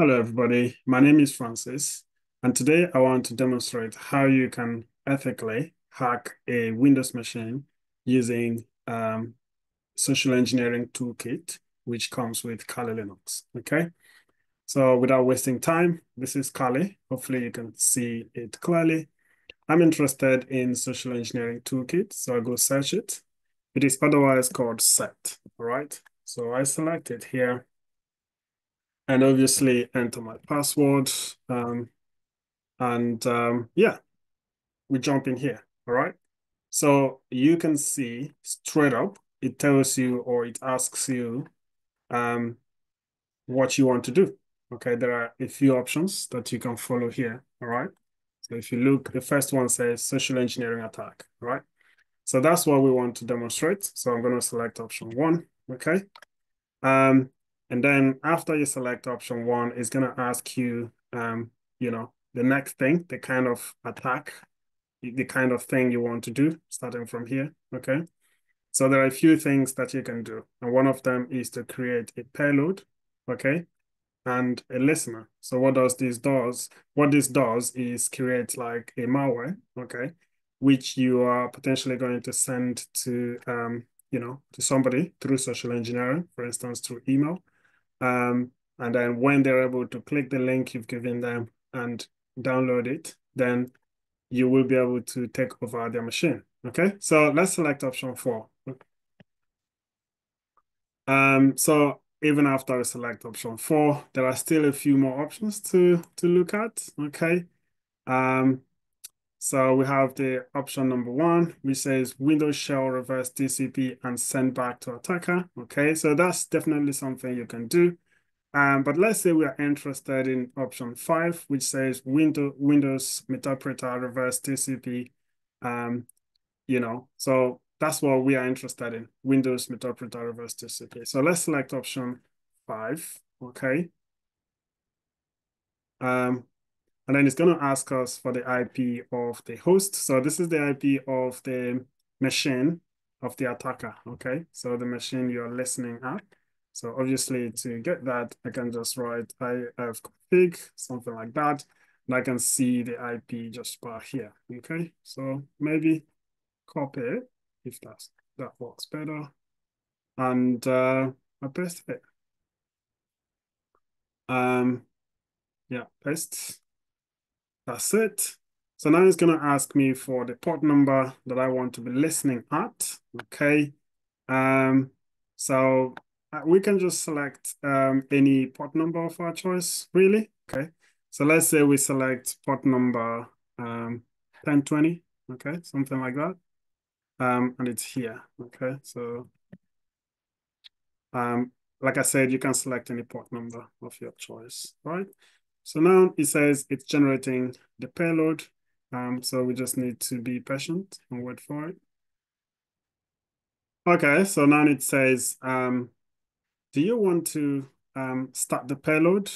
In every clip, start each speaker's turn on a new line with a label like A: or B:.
A: Hello, everybody. My name is Francis, and today I want to demonstrate how you can ethically hack a Windows machine using um, social engineering toolkit, which comes with Kali Linux. Okay, so without wasting time, this is Kali. Hopefully, you can see it clearly. I'm interested in social engineering toolkit, so I go search it. It is otherwise called SET. All right, so I select it here and obviously enter my password. Um, and um, yeah, we jump in here, all right? So you can see straight up, it tells you or it asks you um, what you want to do. Okay, there are a few options that you can follow here, all right? So if you look, the first one says social engineering attack, right? So that's what we want to demonstrate. So I'm going to select option one, okay? Um, and then after you select option one, it's going to ask you, um, you know, the next thing, the kind of attack, the kind of thing you want to do, starting from here, okay? So there are a few things that you can do. And one of them is to create a payload, okay? And a listener. So what does this does? What this does is create like a malware, okay? Which you are potentially going to send to, um, you know, to somebody through social engineering, for instance, through email. Um, and then when they're able to click the link you've given them and download it, then you will be able to take over their machine. Okay, so let's select option four. Um, so even after I select option four, there are still a few more options to, to look at, okay? Um, so we have the option number one, which says Windows shell reverse TCP and send back to attacker. Okay, so that's definitely something you can do. Um, but let's say we are interested in option five, which says Windows Windows Meterpreter reverse TCP. Um, you know, so that's what we are interested in, Windows Meterpreter reverse TCP. So let's select option five, okay? Um, and then it's going to ask us for the IP of the host. So this is the IP of the machine of the attacker, okay? So the machine you're listening at. So obviously to get that, I can just write ifconfig, something like that. And I can see the IP just by here, okay? So maybe copy it if that's, that works better. And uh, I paste it. Um, yeah, paste. That's it. So now it's going to ask me for the port number that I want to be listening at. Okay. Um, so uh, we can just select um, any port number of our choice, really. Okay. So let's say we select port number um, 1020. Okay. Something like that. Um, and it's here. Okay. So um, like I said, you can select any port number of your choice, right? So now it says it's generating the payload. Um, so we just need to be patient and wait for it. Okay, so now it says, um, do you want to um, start the payload?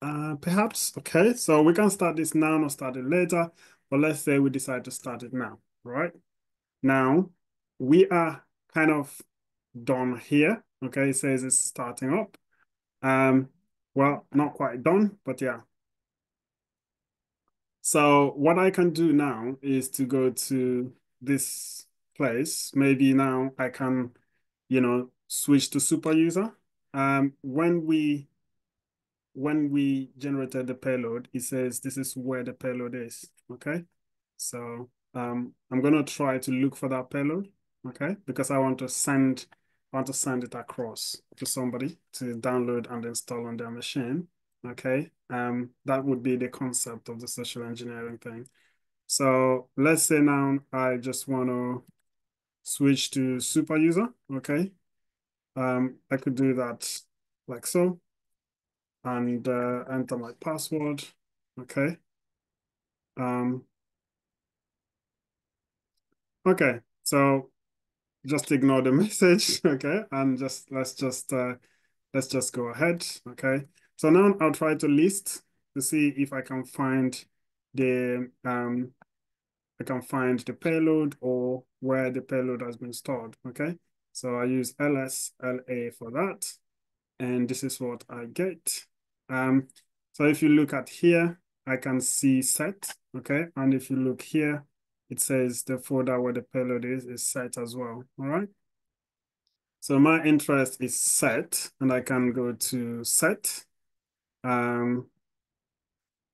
A: Uh, perhaps, okay. So we can start this now or start it later, but let's say we decide to start it now, right? Now, we are kind of done here, okay? It says it's starting up. Um, well, not quite done, but yeah. So what I can do now is to go to this place. Maybe now I can, you know, switch to super user. Um, when we when we generated the payload, it says this is where the payload is. Okay. So um, I'm gonna try to look for that payload. Okay, because I want to send want to send it across to somebody to download and install on their machine, okay, um, that would be the concept of the social engineering thing. So let's say now I just want to switch to super user, okay. Um, I could do that like so and uh, enter my password, okay. Um, okay, so just ignore the message, okay? And just let's just uh, let's just go ahead, okay? So now I'll try to list to see if I can find the um I can find the payload or where the payload has been stored, okay? So I use LSLA for that, and this is what I get. Um, So if you look at here, I can see set, okay? And if you look here, it says the folder where the payload is, is set as well, all right? So my interest is set, and I can go to set. Um,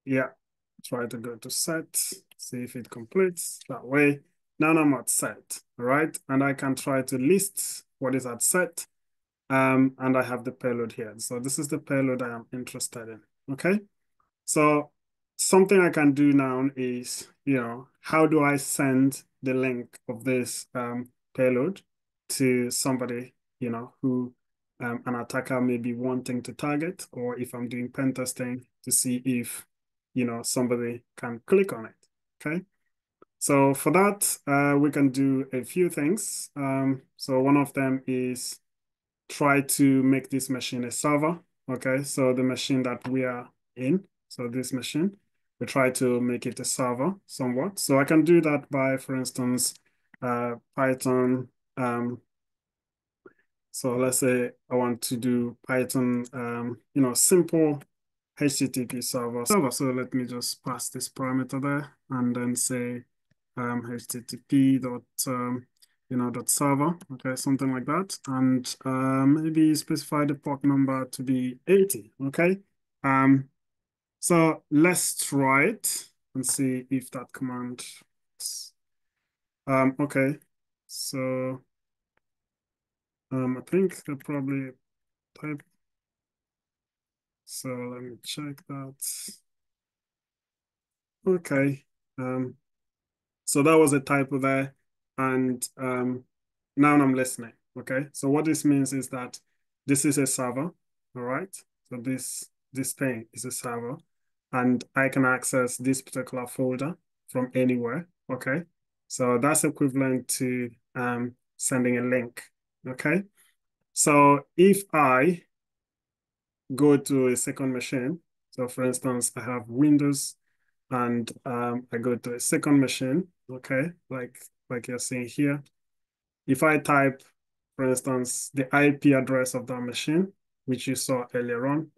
A: yeah, try to go to set, see if it completes that way. Now I'm at set, all right? And I can try to list what is at set, um, and I have the payload here. So this is the payload I am interested in, okay? So something I can do now is, you know, how do I send the link of this um, payload to somebody, you know, who um, an attacker may be wanting to target, or if I'm doing pen testing to see if, you know, somebody can click on it, okay? So for that, uh, we can do a few things. Um, so one of them is try to make this machine a server. Okay, so the machine that we are in, so this machine, we try to make it a server somewhat. So I can do that by, for instance, uh, Python. Um, so let's say I want to do Python, um, you know, simple HTTP server. server. So let me just pass this parameter there and then say um, HTTP dot um, you know, dot server, okay, something like that. And um, maybe specify the port number to be 80, okay? Um, so let's try it and see if that command, um, okay. So um, I think they probably type. So let me check that. Okay. Um, so that was a typo there and um, now I'm listening, okay? So what this means is that this is a server, all right? So this, this thing is a server, and I can access this particular folder from anywhere, okay? So that's equivalent to um, sending a link, okay? So if I go to a second machine, so for instance, I have Windows and um, I go to a second machine, okay, like like you're seeing here. If I type, for instance, the IP address of that machine, which you saw earlier on,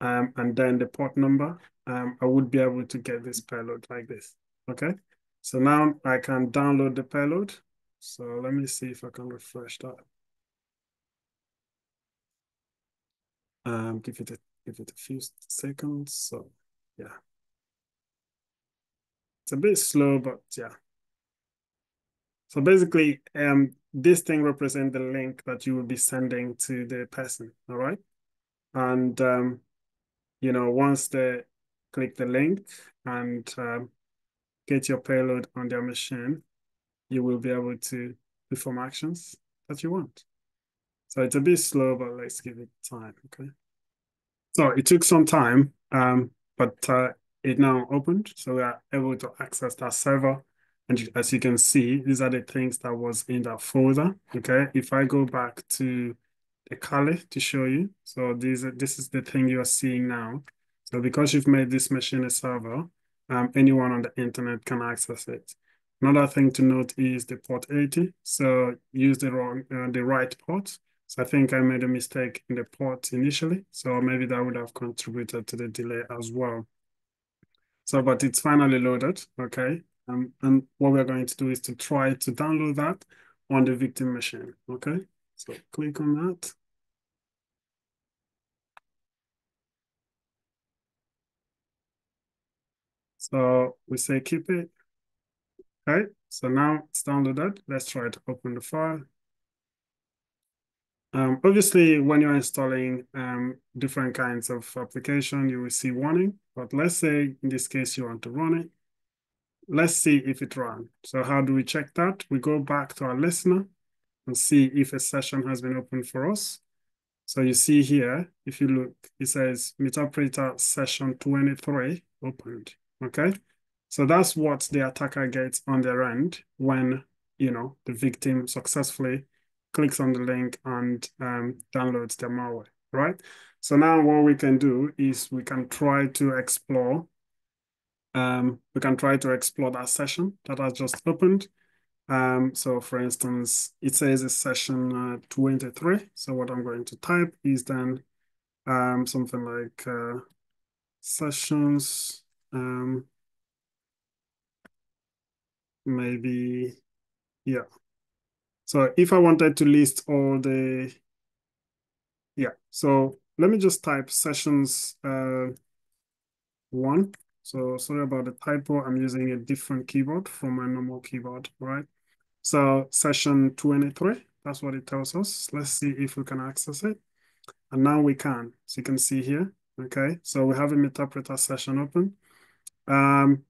A: um, and then the port number, um, I would be able to get this payload like this, okay? So now I can download the payload. So let me see if I can refresh that. Um, give it a give it a few seconds. So yeah. It's a bit slow, but yeah, so basically, um, this thing represents the link that you will be sending to the person, all right? And, um, you know, once they click the link and um, get your payload on their machine, you will be able to perform actions that you want. So it's a bit slow, but let's give it time, okay? So it took some time, um, but uh, it now opened, so we are able to access that server and as you can see, these are the things that was in that folder. Okay, if I go back to the Kali to show you, so these this is the thing you are seeing now. So because you've made this machine a server, um, anyone on the internet can access it. Another thing to note is the port 80. So use the wrong, uh, the right port. So I think I made a mistake in the port initially. So maybe that would have contributed to the delay as well. So, but it's finally loaded, okay? Um, and what we're going to do is to try to download that on the victim machine, okay? So click on that. So we say keep it. Okay, so now it's downloaded. Let's try to open the file. Um, obviously, when you're installing um, different kinds of application, you will see warning. But let's say in this case, you want to run it let's see if it ran. So how do we check that? We go back to our listener and see if a session has been opened for us. So you see here, if you look, it says Meterpreter session 23 opened, okay? So that's what the attacker gets on their end when, you know, the victim successfully clicks on the link and um, downloads the malware, right? So now what we can do is we can try to explore um, we can try to explore that session that has just opened. Um, so for instance, it says it's session uh, 23. So what I'm going to type is then um, something like uh, sessions, um, maybe, yeah. So if I wanted to list all the, yeah, so let me just type sessions uh, one. So sorry about the typo. I'm using a different keyboard from my normal keyboard, right? So session 23, that's what it tells us. Let's see if we can access it. And now we can, so you can see here, okay? So we have a Meterpreter session open. Um,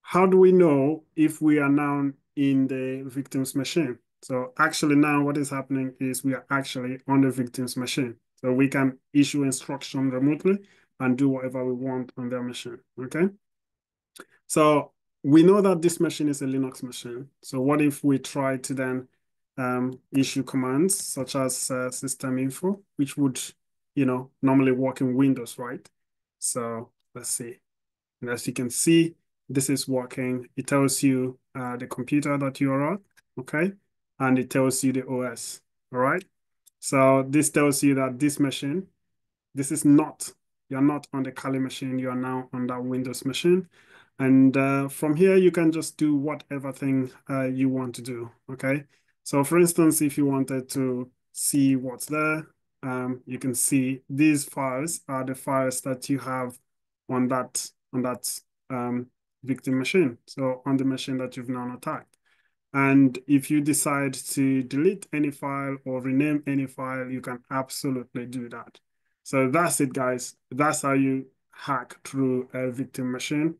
A: how do we know if we are now in the victim's machine? So actually now what is happening is we are actually on the victim's machine. So we can issue instruction remotely and do whatever we want on their machine, okay? So we know that this machine is a Linux machine. So what if we try to then um, issue commands such as uh, system info, which would, you know, normally work in Windows, right? So let's see. And as you can see, this is working. It tells you uh, the computer that you are on, okay? And it tells you the OS, all right? So this tells you that this machine, this is not, you're not on the Kali machine, you are now on that Windows machine. And uh, from here, you can just do whatever thing uh, you want to do, okay? So for instance, if you wanted to see what's there, um, you can see these files are the files that you have on that, on that um, victim machine. So on the machine that you've now attacked. And if you decide to delete any file or rename any file, you can absolutely do that. So that's it, guys. That's how you hack through a victim machine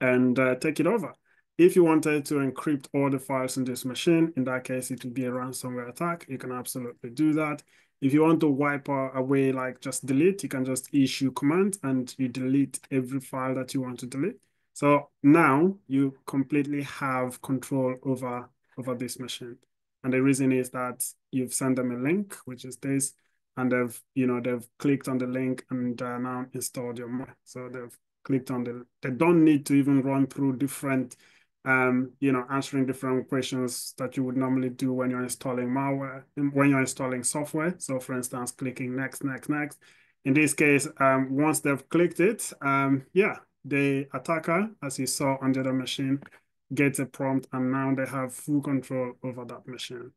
A: and uh, take it over. If you wanted to encrypt all the files in this machine, in that case, it would be a ransomware attack. You can absolutely do that. If you want to wipe away, like just delete, you can just issue command and you delete every file that you want to delete. So now you completely have control over, over this machine. And the reason is that you've sent them a link, which is this, and they've, you know, they've clicked on the link and uh, now installed your, so they've clicked on the, they don't need to even run through different, um, you know, answering different questions that you would normally do when you're installing malware, when you're installing software. So for instance, clicking next, next, next. In this case, um, once they've clicked it, um, yeah, the attacker, as you saw on the machine, gets a prompt and now they have full control over that machine.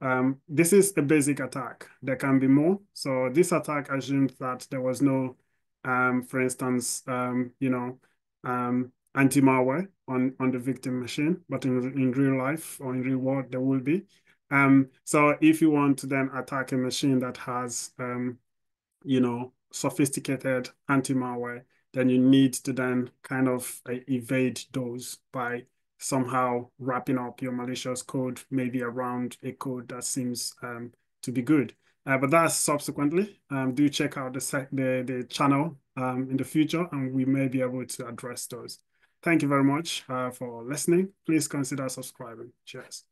A: Um, this is a basic attack. There can be more. So this attack assumed that there was no um, for instance, um, you know, um, anti-malware on, on the victim machine, but in, in real life or in real world, there will be. Um, so if you want to then attack a machine that has, um, you know, sophisticated anti-malware, then you need to then kind of uh, evade those by somehow wrapping up your malicious code, maybe around a code that seems um, to be good. Uh, but that's subsequently. Um, do check out the, the, the channel um, in the future and we may be able to address those. Thank you very much uh, for listening. Please consider subscribing. Cheers.